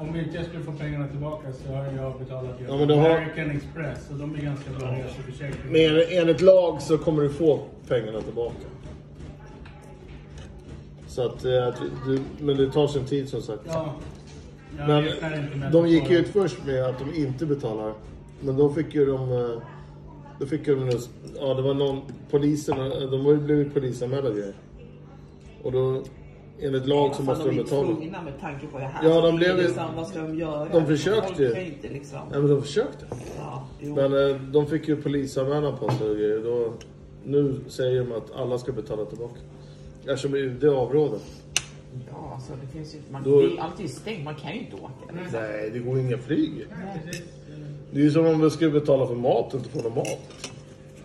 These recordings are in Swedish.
Om inte jag skulle få pengarna tillbaka så har jag betalat Ja, men har- American Express och de är ganska bra reseförsäkring. Men enligt lag så kommer du få pengarna tillbaka. Så att, eh, du, men det tar sin tid som sagt. Ja. Jag Men inte de gick ju ut först med att de inte betalar. Men då fick ju de... eh, Då fick de... Ja, det var någon... Poliserna, de har ju blivit polisanmälda grejer. Och då... Enligt lag så måste de de är betala. tvungna med tanke på det här. Ja, de blev ju- liksom, vad ska de göra? de försökte ju. inte liksom. Ja, men de försökte. Ja, jo. Men eh, de fick ju polisanmälan på sig och grejer. Då, nu säger de att alla ska betala tillbaka. Eftersom UD avråder. Ja, alltså det finns ju... Man, Då- det är alltid stängt, man kan ju inte åka. Liksom. Nej, det går inga flyg. Det är ju som om vi skulle betala för mat och inte få någon mat.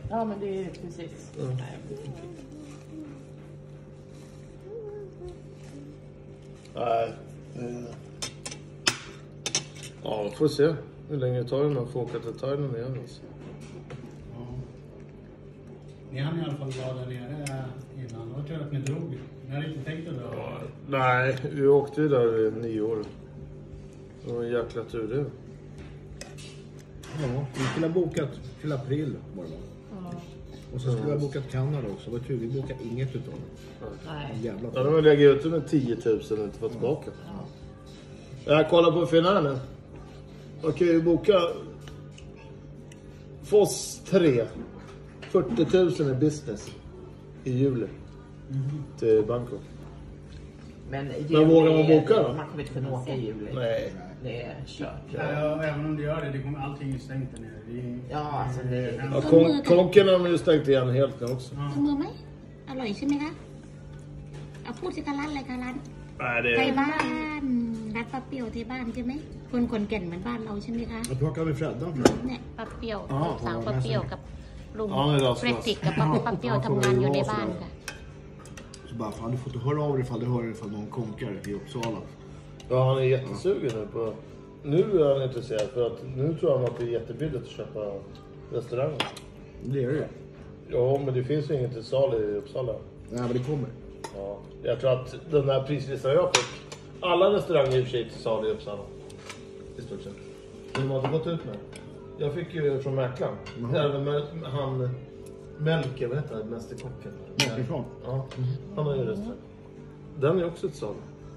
Ja, men det är precis. Nej. Nej. Ja, vi får se hur länge det tar innan man får åka till Thailand igen. Alltså. Ja. Ni hann i alla fall vara där nere innan. Det var tur att ni drog. Ni hade inte tänkt att dra. Nej, vi åkte ju där i nio år. Det var en jäkla tur det. Ja, vi skulle ha bokat till april var det? Och så skulle vi ha bokat Kanada också. Vad tur, vi bokade inget utav det. Nej. Jävla Ja, de har legat ute med 10 000 och inte fått tillbaka. Jag kollar på finalen. Man kan ju boka Foss 3. 40 000 i business i juli. Till Bangkok. Men, Men vågar man boka då? Man kommer inte kunna åka i juli. Nej. Det är kört. Ja, även om det gör det, det kommer, allting är stängt där nere. Det är, Ja, alltså det... Ja, kon- konken har de ju stängt igen helt nu också. เอามือไหม อร่อยใช่ไหมคะเอาพูดสิคะร้านอะไรคะร้าน Nej, det ไทยบ้านร้านป้าเปรี้ยวที่บ้านใช่ไหม คนขอนแก่นเหมือนบ้านเราใช่ไหมคะ Jag plockade med Freddan för เนี่ยป้าเปรี้ยวอ๋อลูกสาวป้าเปรี้ยวกับลุงอ๋อไม่รับเฟรดริกกับป้าป้าเปรี้ยวทำงานอยู่ในบ้านค่ะ Så bara, fan du får inte höra av dig ifall du hör ifall någon konkar i Uppsala. Ja, han är jättesugen nu på... Nu är han intresserad för att nu tror han att det är jättebilligt att köpa restauranger. Det är det Ja, men det finns ju inget till salu i Uppsala. Nej men det kommer. Ja, jag tror att den här prislistan jag fick. Alla restauranger i och för sig till salu i Uppsala. I stort sett. Men de har inte gått ut med det. Jag fick ju från mäklaren. Även med han Melker, vad heter han? Mästerkocken. Melkerson? Ja, han har ju restaurang. Den är också ett salu.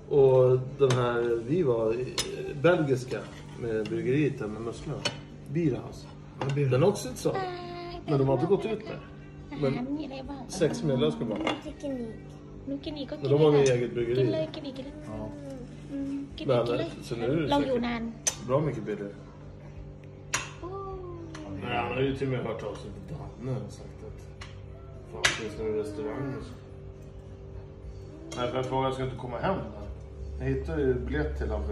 Och den här, vi var i- belgiska med bryggeriet där med musslorna. Bierhaus. Ja, det är- Den är också ett salu. Men de har inte gått ut med det. อาหารมีอะไรบ้าง Sex medlemmar ska man ha. จะกินอีกหนูกินอีกก็กิ Men น de har เล ju ยค่ะ eget กิน bryggeri. เลยกินอีกกินเลย Ja. อืมกิน Men เลยกินเลย så nu är det เราอยู่ säkert นาน bra mycket billigare. Men han har ju till och med hört av sig till Danne och sagt att fan finns det någon restaurang och så. Nej, för jag frågade, jag ska inte komma hem där. Jag hittade ju biljett till honom